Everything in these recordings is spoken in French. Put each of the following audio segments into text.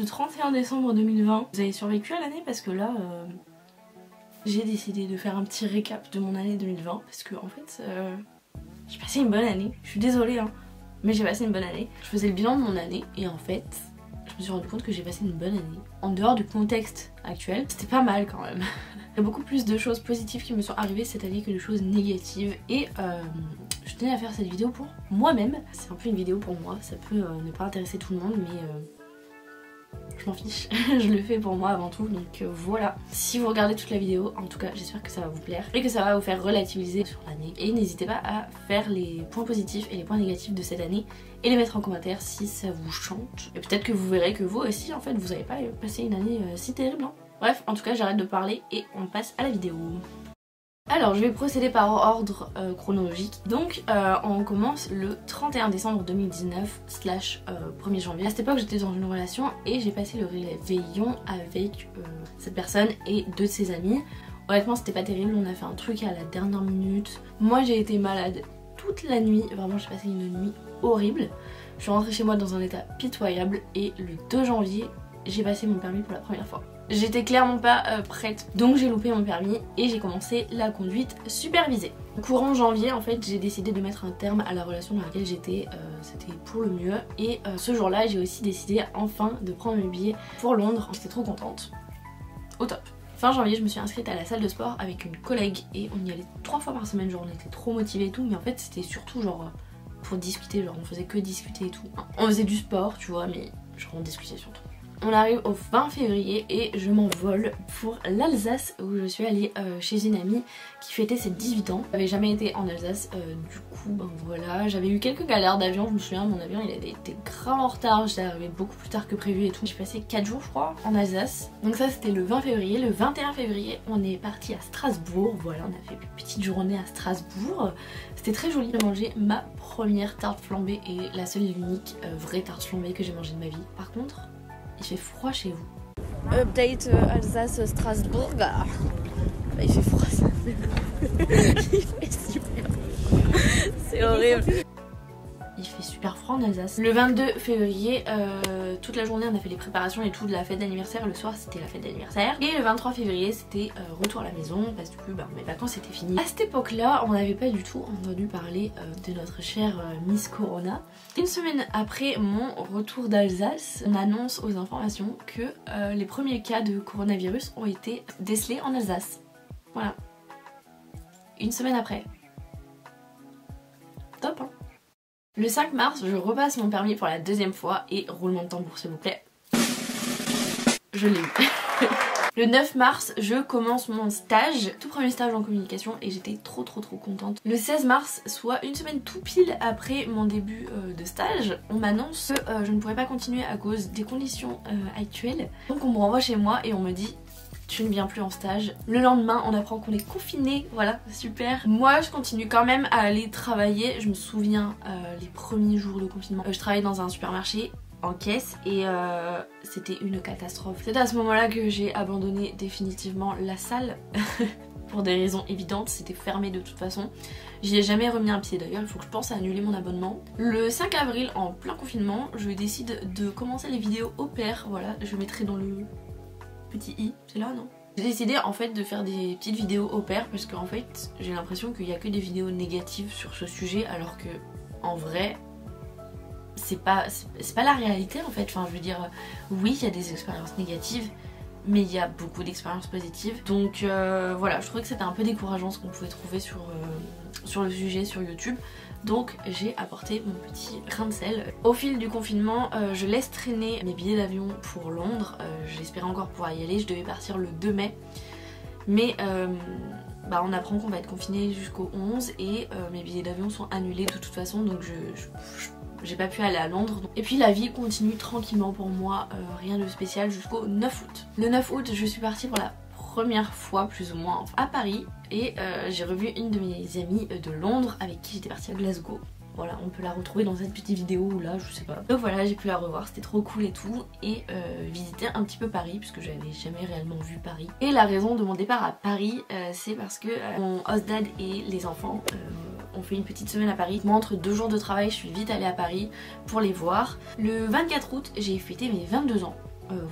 le 31 décembre 2020. Vous avez survécu à l'année parce que là, euh, j'ai décidé de faire un petit récap de mon année 2020 parce que en fait, euh, j'ai passé une bonne année. Je suis désolée, hein, mais j'ai passé une bonne année. Je faisais le bilan de mon année et en fait, je me suis rendu compte que j'ai passé une bonne année. En dehors du contexte actuel, c'était pas mal quand même. Il y a beaucoup plus de choses positives qui me sont arrivées cette année que de choses négatives et euh, je tenais à faire cette vidéo pour moi-même. C'est un peu une vidéo pour moi, ça peut ne pas intéresser tout le monde mais je m'en fiche, je le fais pour moi avant tout donc euh, voilà. Si vous regardez toute la vidéo, en tout cas j'espère que ça va vous plaire et que ça va vous faire relativiser sur l'année et n'hésitez pas à faire les points positifs et les points négatifs de cette année et les mettre en commentaire si ça vous chante et peut-être que vous verrez que vous aussi en fait vous n'avez pas passé une année si terrible hein. Bref, en tout cas j'arrête de parler et on passe à la vidéo. Alors je vais procéder par ordre euh, chronologique. Donc euh, on commence le 31 décembre 2019 slash 1er euh, janvier. À cette époque j'étais dans une relation et j'ai passé le réveillon avec cette personne et deux de ses amis. Honnêtement c'était pas terrible, on a fait un truc à la dernière minute. Moi j'ai été malade toute la nuit, vraiment j'ai passé une nuit horrible. Je suis rentrée chez moi dans un état pitoyable et le 2 janvier j'ai passé mon permis pour la première fois. J'étais clairement pas euh, prête, donc j'ai loupé mon permis et j'ai commencé la conduite supervisée. Courant janvier, en fait, j'ai décidé de mettre un terme à la relation dans laquelle j'étais, euh, c'était pour le mieux. Et euh, ce jour-là, j'ai aussi décidé enfin de prendre mes billets pour Londres. J'étais trop contente. Au top. Fin janvier, je me suis inscrite à la salle de sport avec une collègue et on y allait trois fois par semaine. Genre, on était trop motivés et tout, mais en fait, c'était surtout genre pour discuter. Genre, on faisait que discuter et tout. On faisait du sport, tu vois, mais genre, on discutait surtout. On arrive au 20 février et je m'envole pour l'Alsace où je suis allée euh, chez une amie qui fêtait ses 18 ans. J'avais jamais été en Alsace, euh, du coup ben voilà, j'avais eu quelques galères d'avion, je me souviens mon avion il avait été grave en retard, j'étais arrivée beaucoup plus tard que prévu et tout. J'ai passé 4 jours je crois en Alsace. Donc ça c'était le 20 février. Le 21 février on est parti à Strasbourg, voilà on a fait une petite journée à Strasbourg. C'était très joli, j'ai mangé ma première tarte flambée et la seule et l'unique euh, vraie tarte flambée que j'ai mangée de ma vie. Par contre il fait froid chez vous. Update euh, Alsace-Strasbourg. Bah, il fait froid ça. il fait super. C'est horrible il fait super froid en Alsace. Le 22 février, euh, toute la journée on a fait les préparations et tout de la fête d'anniversaire. Le soir c'était la fête d'anniversaire. Et le 23 février c'était euh, retour à la maison parce que bah, mes vacances étaient finies. À cette époque là, on n'avait pas du tout entendu parler euh, de notre chère Miss Corona. Une semaine après mon retour d'Alsace, on annonce aux informations que les premiers cas de coronavirus ont été décelés en Alsace. Voilà. Une semaine après. Top hein le 5 mars, je repasse mon permis pour la deuxième fois et roulement de tambour s'il vous plaît. Je l'ai eu. Le 9 mars, je commence mon stage, tout premier stage en communication et j'étais trop trop trop contente. Le 16 mars, soit une semaine tout pile après mon début euh, de stage, on m'annonce que euh, je ne pourrais pas continuer à cause des conditions euh, actuelles. Donc on me renvoie chez moi et on me dit tu ne viens plus en stage. Le lendemain, on apprend qu'on est confiné, voilà, super. Moi, je continue quand même à aller travailler. Je me souviens, euh, les premiers jours de confinement, euh, je travaillais dans un supermarché en caisse et euh, c'était une catastrophe. C'est à ce moment-là que j'ai abandonné définitivement la salle. pour des raisons évidentes, c'était fermé de toute façon. J'y ai jamais remis un pied d'ailleurs, il faut que je pense à annuler mon abonnement. Le 5 avril, en plein confinement, je décide de commencer les vidéos au pair, voilà, je mettrai dans le petit i, c'est là non? J'ai décidé en fait de faire des petites vidéos au pair parce qu'en fait j'ai l'impression qu'il n'y a que des vidéos négatives sur ce sujet alors que en vrai c'est pas, pas la réalité en fait. Enfin je veux dire oui il y a des expériences négatives mais il y a beaucoup d'expériences positives. Donc euh, voilà, je trouvais que c'était un peu décourageant ce qu'on pouvait trouver sur, euh, sur le sujet sur YouTube. Donc j'ai apporté mon petit grain de sel. Au fil du confinement, euh, je laisse traîner mes billets d'avion pour Londres. J'espérais encore pouvoir y aller, je devais partir le 2 mai. Mais bah, on apprend qu'on va être confiné jusqu'au 11 et mes billets d'avion sont annulés de toute façon donc je j'ai pas pu aller à Londres. Et puis la vie continue tranquillement pour moi, euh, rien de spécial jusqu'au 9 août. Le 9 août, je suis partie pour la première fois plus ou moins à Paris et euh, j'ai revu une de mes amies de Londres avec qui j'étais partie à Glasgow. Voilà, on peut la retrouver dans cette petite vidéo ou là, je sais pas. Donc voilà, j'ai pu la revoir, c'était trop cool et tout. Et euh, visiter un petit peu Paris, puisque j'avais jamais réellement vu Paris. Et la raison de mon départ à Paris, c'est parce que mon host dad et les enfants on fait une petite semaine à Paris. Moi entre deux jours de travail je suis vite allée à Paris pour les voir. Le 24 août j'ai fêté mes 22 ans.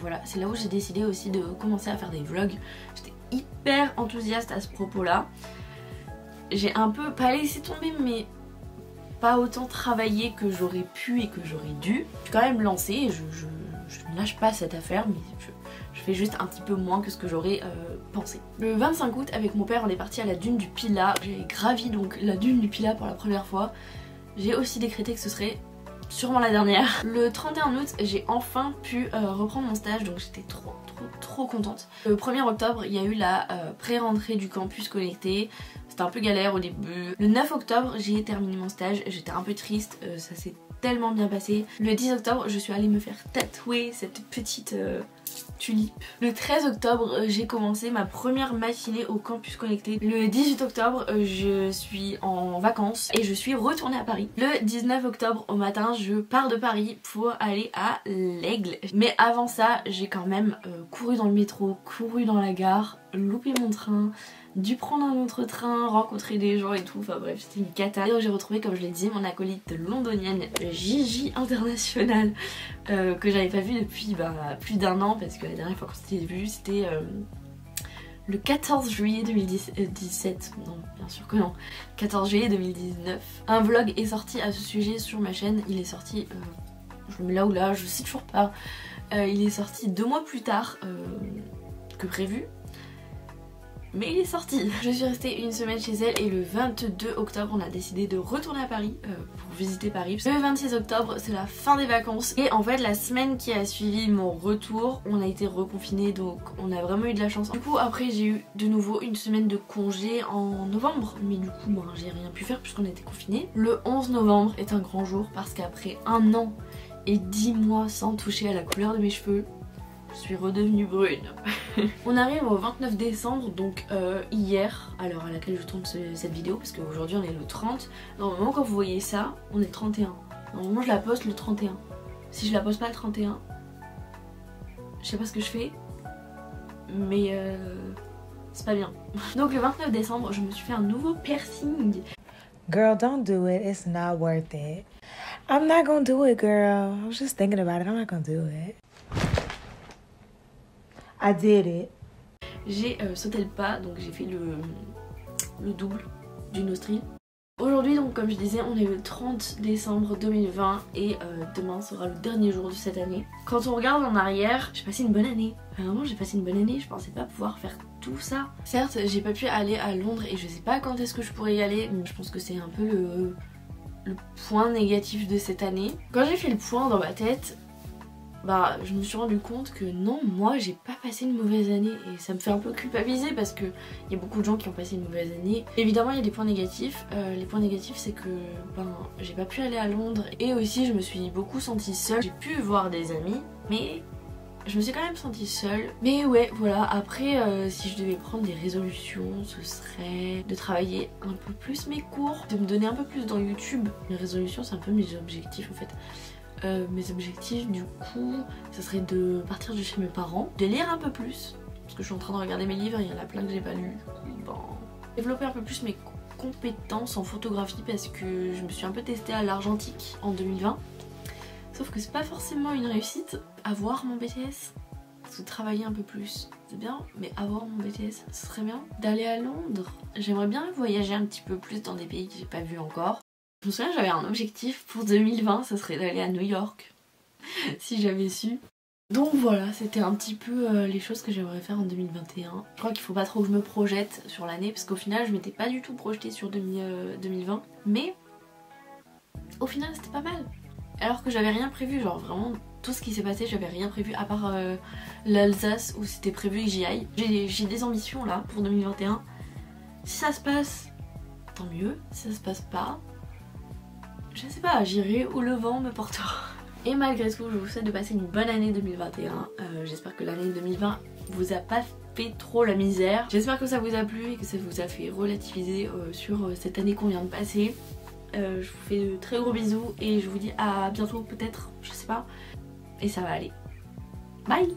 Voilà, c'est là où j'ai décidé aussi de commencer à faire des vlogs. J'étais hyper enthousiaste à ce propos là. J'ai un peu, pas laissé tomber, mais pas autant travaillé que j'aurais pu et que j'aurais dû. Je suis quand même lancée et je, ne lâche pas cette affaire, mais je, fais juste un petit peu moins que ce que j'aurais euh, pensé. Le 25 août, avec mon père, on est parti à la dune du Pila. J'ai gravi donc la dune du Pila pour la première fois. J'ai aussi décrété que ce serait sûrement la dernière. Le 31 août, j'ai enfin pu euh, reprendre mon stage, donc j'étais trop trop trop contente. Le 1er octobre, il y a eu la euh, pré-rentrée du campus connecté. C'était un peu galère au début. Le 9 octobre, j'ai terminé mon stage, j'étais un peu triste, euh, ça s'est tellement bien passé. Le 10 octobre, je suis allée me faire tatouer cette petite tulipe. Le 13 octobre, euh, j'ai commencé ma première matinée au campus connecté. Le 18 octobre, euh, je suis en vacances et je suis retournée à Paris. Le 19 octobre au matin, je pars de Paris pour aller à l'Aigle. Mais avant ça, j'ai quand même euh, couru dans le métro, couru dans la gare, loupé mon train, dû prendre un autre train, rencontrer des gens et tout, enfin bref c'était une cata. J'ai retrouvé comme je l'ai dit mon acolyte londonienne Gigi International que j'avais pas vu depuis bah, plus d'un an parce que la dernière fois qu'on s'était vu c'était euh, le 14 juillet 2017, non bien sûr que non, 14 juillet 2019. Un vlog est sorti à ce sujet sur ma chaîne, il est sorti, euh, je le mets là ou là, je sais toujours pas, il est sorti deux mois plus tard que prévu mais il est sorti. Je suis restée une semaine chez elle et le 22 octobre on a décidé de retourner à Paris euh, pour visiter Paris. Le 26 octobre c'est la fin des vacances et en fait la semaine qui a suivi mon retour on a été reconfiné donc on a vraiment eu de la chance. Du coup après j'ai eu de nouveau une semaine de congé en novembre mais du coup moi j'ai rien pu faire puisqu'on était confinés. Le 11 novembre est un grand jour parce qu'après un an et 10 mois sans toucher à la couleur de mes cheveux je suis redevenue brune. on arrive au 29 décembre, donc euh, hier, à l'heure à laquelle je tourne cette vidéo, parce qu'aujourd'hui on est le 30. Normalement quand vous voyez ça, on est le 31. Normalement je la poste le 31. Si je la poste pas le 31, je sais pas ce que je fais, mais euh, c'est pas bien. Donc le 29 décembre, je me suis fait un nouveau piercing. Girl, don't do it. It's not worth it. I'm not gonna do it, girl. I was just thinking about it. I'm not gonna do it. I. J'ai euh, sauté le pas, donc j'ai fait le, le double du nostril. Aujourd'hui donc comme je disais on est le 30 décembre 2020 et euh, demain sera le dernier jour de cette année. Quand on regarde en arrière, j'ai passé une bonne année. Vraiment j'ai passé une bonne année, je pensais pas pouvoir faire tout ça. Certes j'ai pas pu aller à Londres et je sais pas quand est-ce que je pourrais y aller, mais je pense que c'est un peu le point négatif de cette année. Quand j'ai fait le point dans ma tête, bah je me suis rendu compte que non moi j'ai pas passé une mauvaise année et ça me fait un peu culpabiliser parce que il y a beaucoup de gens qui ont passé une mauvaise année. Évidemment il y a des points négatifs, euh, les points négatifs c'est que ben j'ai pas pu aller à Londres et aussi je me suis beaucoup sentie seule. J'ai pu voir des amis mais je me suis quand même sentie seule. Mais ouais, voilà, après, euh, si je devais prendre des résolutions, ce serait de travailler un peu plus mes cours, de me donner un peu plus dans YouTube. Les résolutions, c'est un peu mes objectifs en fait. Euh, mes objectifs du coup ce serait de partir de chez mes parents, de lire un peu plus parce que je suis en train de regarder mes livres, il y en a plein que j'ai pas lu. Bon. Développer un peu plus mes compétences en photographie parce que je me suis un peu testée à l'argentique en 2020. Sauf que c'est pas forcément une réussite. Avoir mon BTS, parce que travailler un peu plus, c'est bien, mais avoir mon BTS, ce serait bien. D'aller à Londres, j'aimerais bien voyager un petit peu plus dans des pays que j'ai pas vu encore. Je me souviens, j'avais un objectif pour 2020, ça serait d'aller à New York, si j'avais su. Donc voilà, c'était un petit peu euh, les choses que j'aimerais faire en 2021. Je crois qu'il faut pas trop que je me projette sur l'année, parce qu'au final, je m'étais pas du tout projetée sur 2020. Euh, Mais au final, c'était pas mal. Alors que j'avais rien prévu, genre vraiment tout ce qui s'est passé, j'avais rien prévu à part euh, l'Alsace où c'était prévu que j'y aille. J'ai des ambitions là pour 2021. Si ça se passe, tant mieux. Si ça se passe pas, je sais pas, j'irai où le vent me portera. Et malgré tout, je vous souhaite de passer une bonne année 2021. Euh, j'espère que l'année 2020 vous a pas fait trop la misère. J'espère que ça vous a plu et que ça vous a fait relativiser euh, sur euh, cette année qu'on vient de passer. je vous fais de très gros bisous et je vous dis à bientôt peut-être, je sais pas. Et ça va aller. Bye